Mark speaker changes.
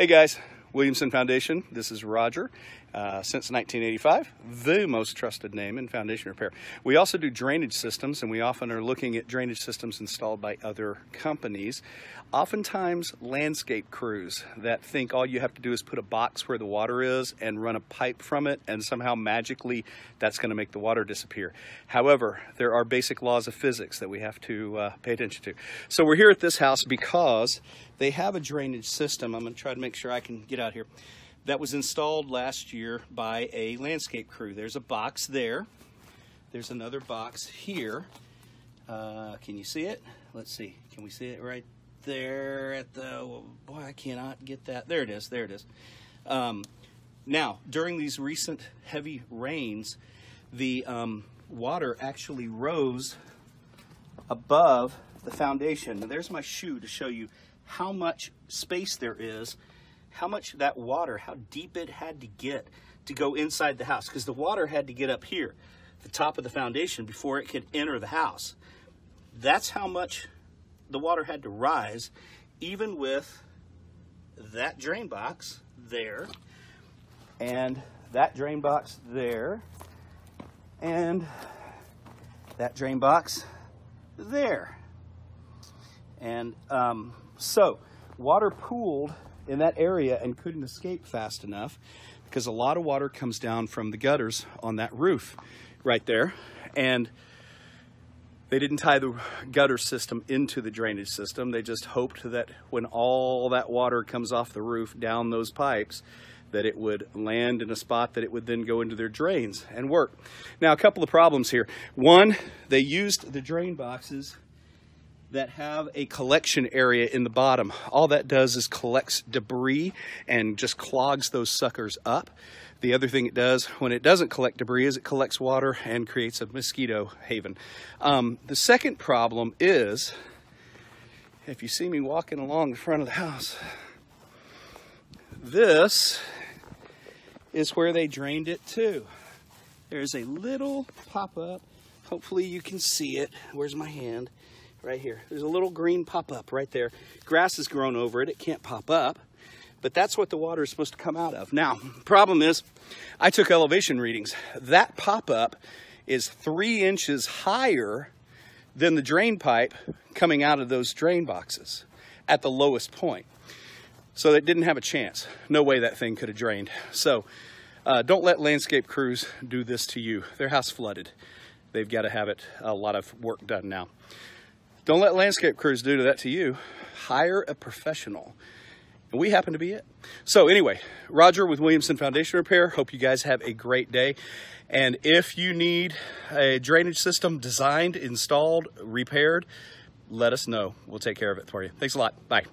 Speaker 1: Hey guys, Williamson Foundation. This is Roger. Uh, since 1985, the most trusted name in foundation repair. We also do drainage systems, and we often are looking at drainage systems installed by other companies. Oftentimes, landscape crews that think all you have to do is put a box where the water is and run a pipe from it, and somehow magically that's going to make the water disappear. However, there are basic laws of physics that we have to uh, pay attention to. So, we're here at this house because they have a drainage system. I'm going to try to make sure I can get out here that was installed last year by a landscape crew. There's a box there. There's another box here. Uh, can you see it? Let's see. Can we see it right there at the, boy, I cannot get that. There it is. There it is. Um, now, during these recent heavy rains, the um, water actually rose above the foundation. Now, there's my shoe to show you how much space there is how much that water, how deep it had to get to go inside the house because the water had to get up here, the top of the foundation, before it could enter the house. That's how much the water had to rise, even with that drain box there, and that drain box there, and that drain box there. And um, so, water pooled in that area and couldn't escape fast enough because a lot of water comes down from the gutters on that roof right there. And they didn't tie the gutter system into the drainage system. They just hoped that when all that water comes off the roof down those pipes, that it would land in a spot that it would then go into their drains and work. Now, a couple of problems here. One, they used the drain boxes that have a collection area in the bottom. All that does is collects debris and just clogs those suckers up. The other thing it does when it doesn't collect debris is it collects water and creates a mosquito haven. Um, the second problem is, if you see me walking along the front of the house, this is where they drained it too. There's a little pop-up. Hopefully you can see it. Where's my hand? Right here. There's a little green pop-up right there. Grass has grown over it. It can't pop up, but that's what the water is supposed to come out of. Now, problem is, I took elevation readings. That pop-up is three inches higher than the drain pipe coming out of those drain boxes at the lowest point. So it didn't have a chance. No way that thing could have drained. So uh, don't let landscape crews do this to you. Their house flooded. They've got to have it a lot of work done now. Don't let landscape crews do that to you. Hire a professional. And we happen to be it. So anyway, Roger with Williamson Foundation Repair. Hope you guys have a great day. And if you need a drainage system designed, installed, repaired, let us know. We'll take care of it for you. Thanks a lot. Bye.